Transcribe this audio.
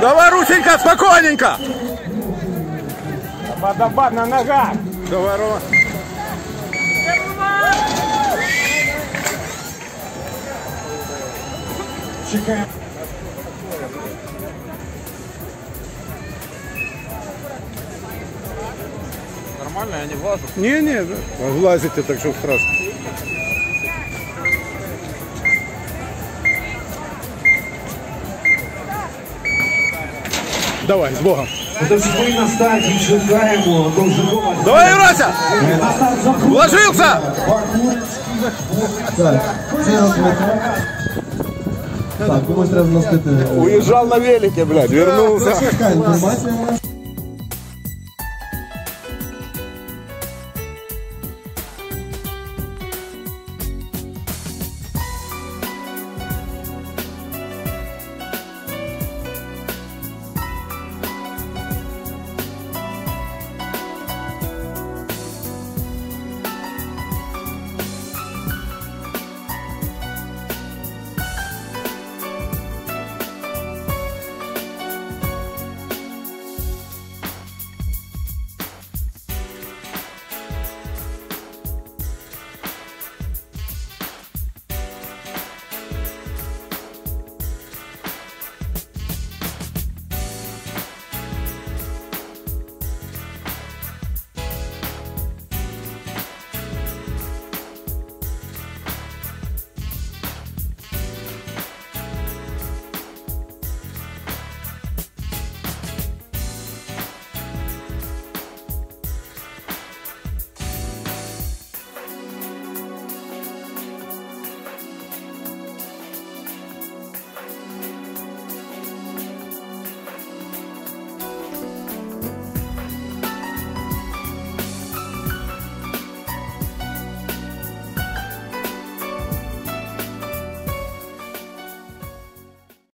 Давай, Русенька, спокойненько. Бадаба на ногах. Давай, Рома. Чекаем. Нормально, не влажу. Не-не, да. Влазите, так что страшно. Давай, с Богом. Тож ми на старті чекаємо Довжикова. Давай, Юрася! Вложился! Так, це. Так, комусь треба зносити. Уезжал на велике, блядь, вернулся.